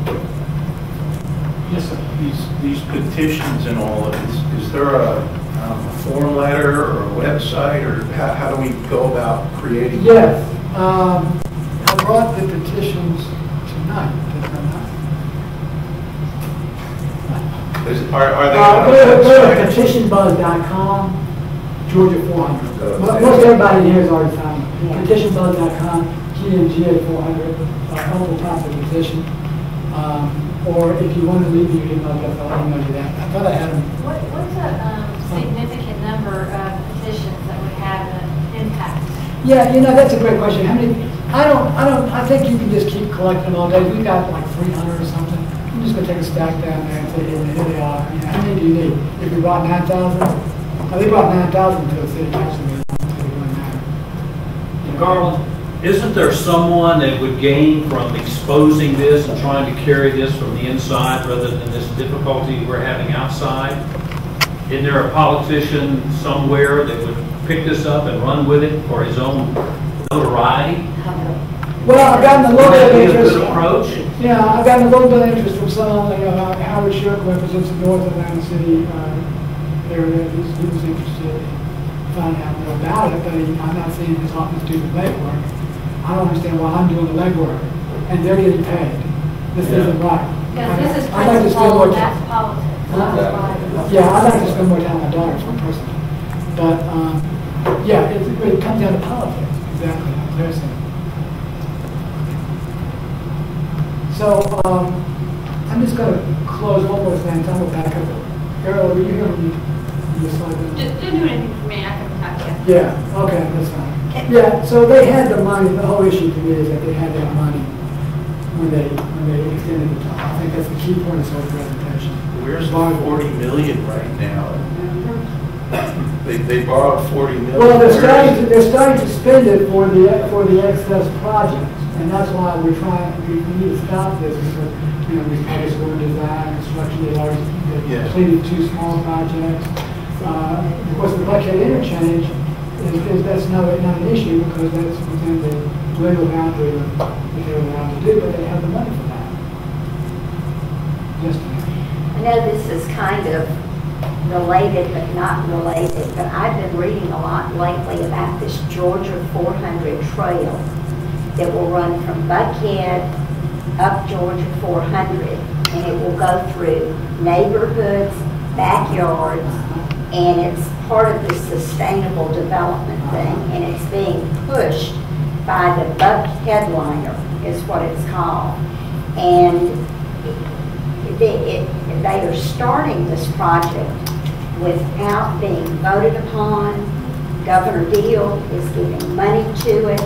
Yes, sir. These, these petitions and all of this, is there a, a form letter or a website, or how, how do we go about creating? Yes, um, I brought the petitions tonight, did I not? Is, are, are they Uh, on go to, a go to petitionbuzz.com, Georgia four hundred. Okay. Most everybody here has already found it. Yeah. Petitionbuzz.com, GMGA four hundred, uh, on the top of petition. Um, or if you want to leave your email address, I'll email you that. I thought I had them. What, what's a um, significant number of petitions that would have an impact? Yeah, you know, that's a great question. How many, I don't, I don't, I think you can just keep collecting all day. We've got like three hundred or something. I'm just gonna take a stack down there and say, here, here they are. You know, how many do you need? If we brought nine thousand, I think nine thousand to the city council meeting. You Garland, isn't there someone that would gain from exposing this and trying to carry this from the inside rather than this difficulty we're having outside? Isn't there a politician somewhere that would pick this up and run with it for his own notoriety? Well, I've gotten a little bit of interest. good approach? Yeah, I've gotten a little bit of interest from some, you know, Howard Shook represents the North Atlanta City, uh, area. He's, he was interested in finding out more about it, but he, I'm not seeing his office do the legwork. I don't understand why I'm doing the legwork, and they're getting paid. This Yeah. isn't right. Because this is I'd like to spend more time- that's politics. Huh? That's why- Yeah, I'd like to spend more time with my daughters, one person. But, um, yeah, it, it comes down to politics, exactly. So, um, I'm just gonna close one more thing, I'm gonna back up. Carol, were you here when you, you decided? Didn't didn't do anything for me, I can talk to. Yeah, okay, that's fine. Yeah, so they had the money, the whole issue to me is that they had that money when they, when they extended the time. I think that's the key point of this whole presentation. Where's the forty million right now? They, they borrowed forty million. Well, they're starting, to they're starting to spend it for the, for the excess projects. And that's why we're trying, we we need to stop this because, you know, we've had this over design, construction, they already they've Yeah. completed two small projects. Uh, Of course, the Buckhead interchange is, is, that's not, not an issue because that's within the legal boundary of what they're allowed to do, but they have the money for that. Ma'am. I know this is kind of related but not related, but I've been reading a lot lately about this Georgia 400 trail that will run from Buckhead up Georgia 400, and it will go through neighborhoods, backyards, and it's part of the sustainable development thing, and it's being pushed by the Buck Headliner, is what it's called. And they, it, they are starting this project without being voted upon. Governor Deal is giving money to it,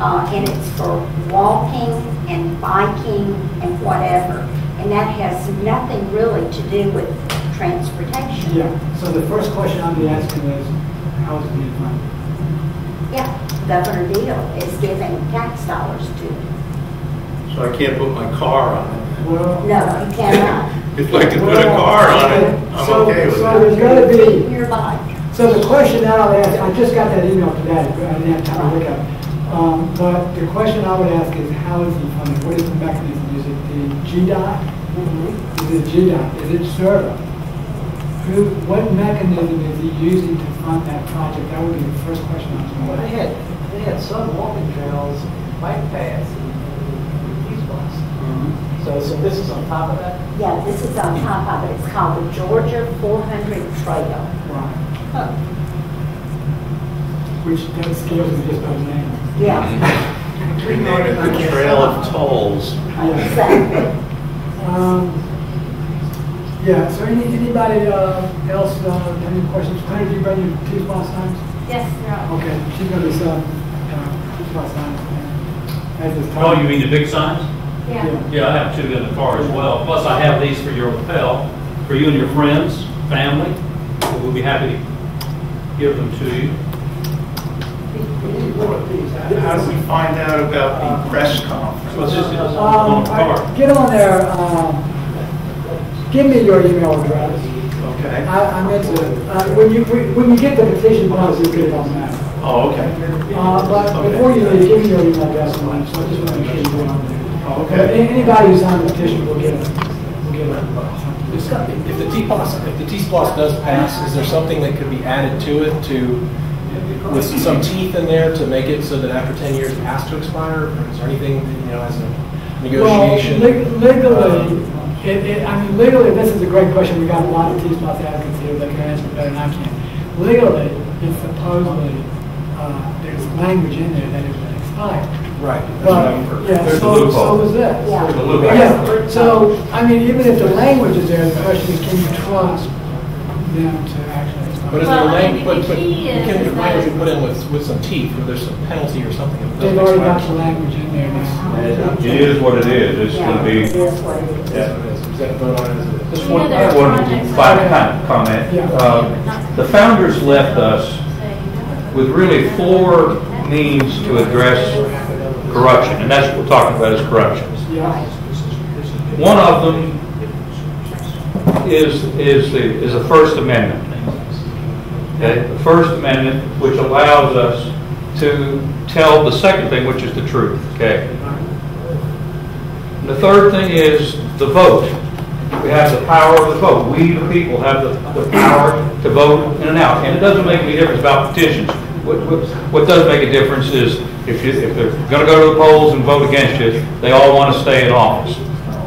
uh, and it's for walking and biking and whatever. And that has nothing really to do with transportation. Yeah, so the first question I'll be asking is, how is it being funded? Yeah, Governor Deal is giving tax dollars to it. So I can't put my car on it. Well, No, you cannot. If I could put a car on it, I'm So- okay with So it. there's gotta be, Your bike. so the question that I'll ask, I just got that email today, I didn't have time to look at it. Um, but the question I would ask is, how is he funded? What is the mechanism? Is it the GDOT? Is it GDOT? Is it SRTA? Who, what mechanism is he using to fund that project? That would be the first question I was Well, going they to ask. had, they had some walking trails, bike paths, and these ones. so this is on top of that? Yeah, this is on top of it. It's called the Georgia 400 Trail. Right. Which that scares me just by the name. Yeah, We name it the Trail of Tolls. exactly. Um, Yeah, so any, anybody uh, else, uh, any questions? Claire, did you bring your T-spot signs? Yes, you're. Okay, she's gonna be selling, uh, T-spot signs. uh, At this time. Oh, you mean the big signs? Yeah. Yeah, I have two in the car as well. Plus, I have these for your lapel, for you and your friends, family. We'll be happy to give them to you. How do we find out about the press conference? What's this? It's Um, on the I- car. Get on there, um, give me your email address. Okay. I, I meant to, uh, when you, when you get the petition, policy, get it on that. Oh, okay. Uh, but before you leave, give me your email address on so I just want to make sure you get on there. Oh, But okay. a- Anybody who signed the petition will get it, will get it. If the T-SPLOST, if the T-SPLOST does pass, is there something that could be added to it to, with some teeth in there to make it so that after 10 years it has to expire? Or is there anything, you know, as a negotiation? Well, leg- legally, it, it, I mean, legally, this is a great question, we got a lot of T-SPLOST advocates here that can answer it better than I can. Legally, it's supposedly, uh, there's language in there that it will expire. Right. But, yeah, There's a so, loophole. so is this. Yeah. There's a loophole. Yeah, so, I mean, even if the language is there, the question is, can you trust them to actually? But is there Well, I language, mean, but, the but you can, that- language you put in with, with some teeth, where there's some penalty or something. They've already got the language in there now. It is what it is. It's Yeah, gonna be, is what it is. Is that vote on it as it is? just one, I there have are one projects- final kind- comment. Yeah. Uh, The founders left us with really four means to address corruption, and that's what we're talking about is corruption. One of them is, is the, is the First Amendment. Okay, the First Amendment, which allows us to tell the second thing, which is the truth, okay? And The third thing is the vote. We have the power of the vote. We, the people, have the, the power to vote in and out. And it doesn't make any difference about petitions. What, what, what does make a difference is if you, if they're gonna go to the polls and vote against you, they all wanna stay in office.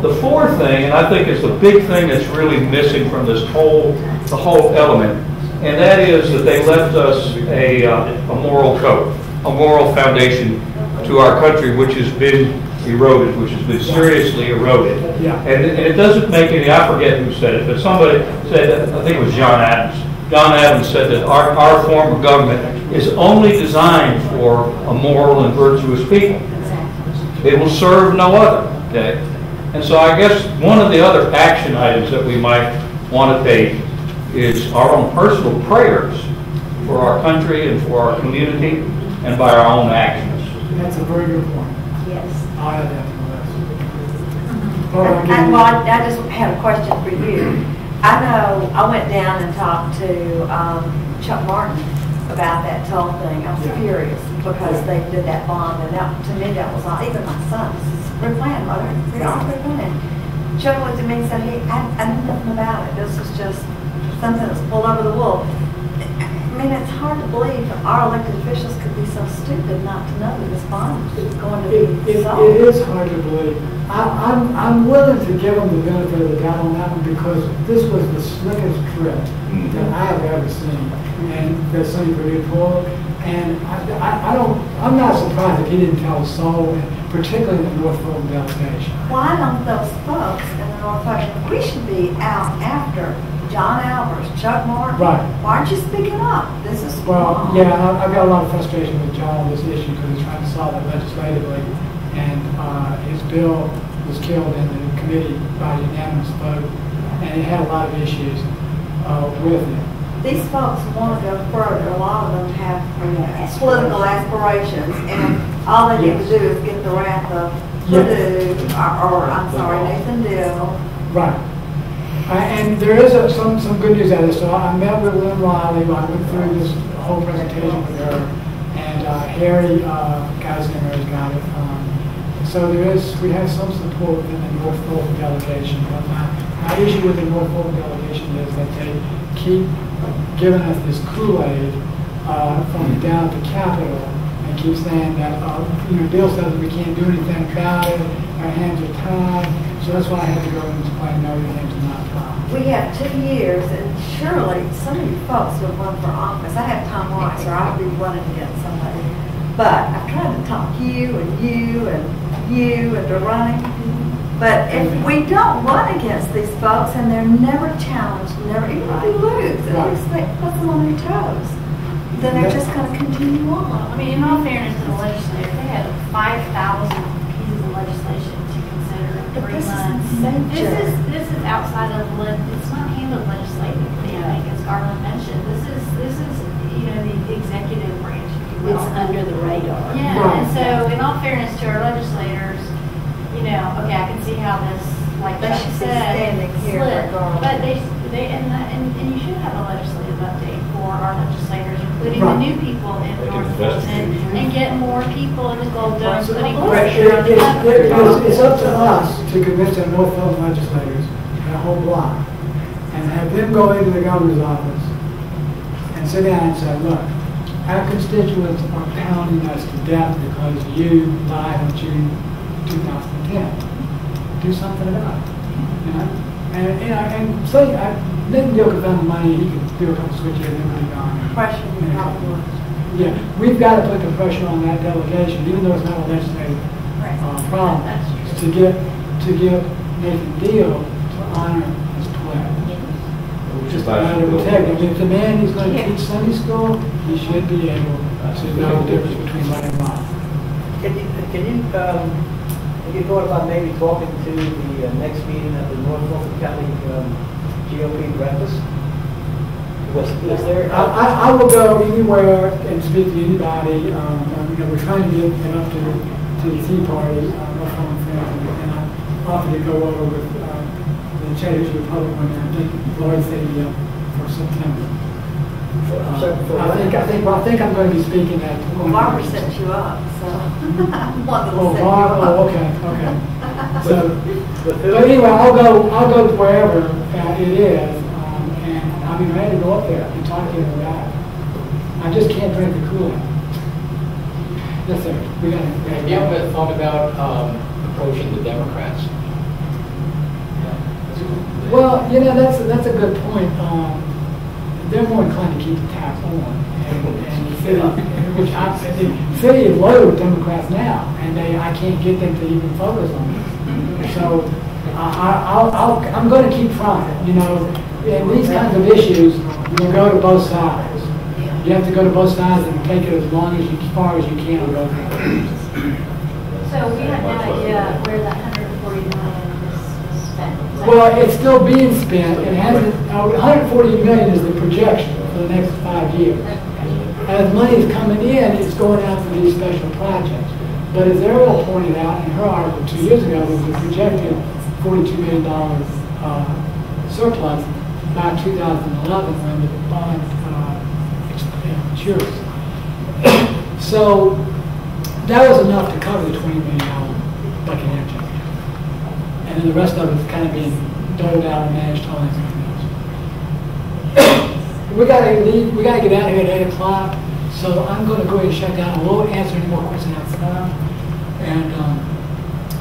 The fourth thing, and I think it's the big thing that's really missing from this whole, the whole element, and that is that they left us a, uh, a moral code, a moral foundation to our country, which has been eroded, which has been seriously eroded. Yeah. And, and it doesn't make any, I forget who said it, but somebody said, I think it was John Adams. John Adams said that our, our form of government is only designed for a moral and virtuous people. It will serve no other, okay? And so I guess one of the other action items that we might want to take is our own personal prayers for our country and for our community and by our own actions. that's a very good point. Yes. I have that to the list. And well, I I just had a question for you. I know, I went down and talked to um, Chuck Martin about that toll thing. I was Yeah. furious because they did that bond and that, to me, that was, all- even my son, says, we're playing, mother, we are, we're playing. Chuck looked at me and said, hey, I, I knew nothing about it. This was just something that's pulled over the wool. I mean, it's hard to believe that our elected officials could be so stupid not to know that this bond is going to be it, sold. it is hard to believe. I, I'm, I'm willing to give them the benefit of the doubt on that one because this was the slickest trip mm-hmm. that I have ever seen. And that Sonny Perdue pulled. And I, I, I don't, I'm not surprised if he didn't tell a soul, and particularly the North Fulton delegation. Why don't those folks in the North Fork, we should be out after John Albers, Chuck Martin. Right. Why aren't you speaking up? This is Well, wrong. yeah, I- I've got a lot of frustration with John on this issue because he's trying to solve it legislatively. And uh, his bill was killed in the committee by unanimous vote, and it had a lot of issues uh, with it. These folks want to go further. A lot of them have political aspirations, and all they need to do is get the wrath of Perdue, or, or, I'm sorry, Nathan Deal. Right. And there is a- some, some good news out of this. So I met with Lynn Riley, I went through this whole presentation with her, and uh, Harry, uh, guy's name has got it. Um, So there is, we have some support within the North Fulton delegation. But my, my issue with the North Fulton delegation is that they keep giving us this Kool-Aid uh, from down at the Capitol and keep saying that, uh, you know, Bill says we can't do anything about it, my hands are tied, so that's why I had to go and explain everything to my father. We have two years, and surely some of you folks would run for office. I have Tom Watts, or I'd be running against somebody. But I've tried to talk you and you and you into running. But if we don't run against these folks and they're never challenged, never even if they lose, at least they put them on their toes. Then they're just going to continue on. I mean, in all fairness to the legislature, they had 5,000 three this is months. major. This is, this is outside of, leg- it's not handled legislatively, I think, as Garland mentioned. This is, this is, you know, the executive branch, if you will. It's under the radar. Yeah, Right. and so in all fairness to our legislators, you know, okay, I can see how this, like They Chuck said, standing here but they, they, and, the- and, and you should have a legislative update for our legislators, including the new people in They North Fulton, and get more people in the Gold Dome, putting It- pressure on the It's, governor. it's- it's up to us to convince the North Fulton legislators, that whole block, and have them go into the governor's office and sit down and say, look, our constituents are pounding us to death because you died on June 2010. Do something about it, you know? And, you know, and say, I, Nick Deal could find the money, he can do a couple switches and then be gone. Pressure in a not couple. Yeah, we've got to put the pressure on that delegation, even though it's not a legislative Right. uh, problem, That's true. to get, to get Nathan Deal to honor his pledge. Just a matter of integrity. If the man is going to Yeah. teach Sunday school, he should be able to know the difference between right and wrong. Can you, can you, um, have you thought about maybe talking to the uh, next meeting of the North Norfolk County um, GOP breakfast? Was, was there? I, I, I will go anywhere and speak to anybody, um, um, you know, we're trying to get it up to, to the Tea Party, uh, no phone friends, and and I offered to go over with, um, the Chattahoochee Republic one, and I think Lloyd said, yeah, for September. Uh, So, for I think, I think, well, I think I'm going to be speaking at. Well, Barbara set you up, so. I'm one Oh, that'll set you Barb, up. oh, okay, okay. So, but anyway, I'll go, I'll go to wherever uh, it is, um, and I'll be ready to go up there and talk to them about it. I just can't drink the Kool-Aid. Yes, sir, we got it. Have you ever thought about um, approaching the Democrats? Well, you know, that's, that's a good point. Um, they're more inclined to keep the tax on. And, and the city, which I, the city is loaded with Democrats now, and they, I can't get them to even focus on this. So, I, I- I'll, I'll, I'm gonna keep trying, you know, in these kinds of issues, you go to both sides. You have to go to both sides and take it as long as you, as far as you can on both sides. So we have no idea where that hundred and forty million is spent. Well, it's still being spent, it hasn't, uh, 140 million is the projection for the next five years. As money is coming in, it's going out for these special projects. But as Ariel pointed out in her article two years ago, was a projected $42 million uh, surplus by 2011 when the bond uh. So that was enough to cover the $20 million bucket engine. And then the rest of it's kind of being doled out and managed on something else. We gotta leave, we gotta get out of here at eight o'clock, so I'm gonna go ahead and shut down. I won't answer any more questions outside. And, um,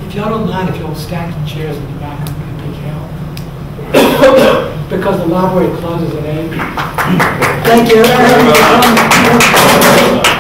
if y'all don't mind, if you'll stack the chairs in the back, I'm gonna big help. Because the library closes at eight. Thank you. everyone, for coming.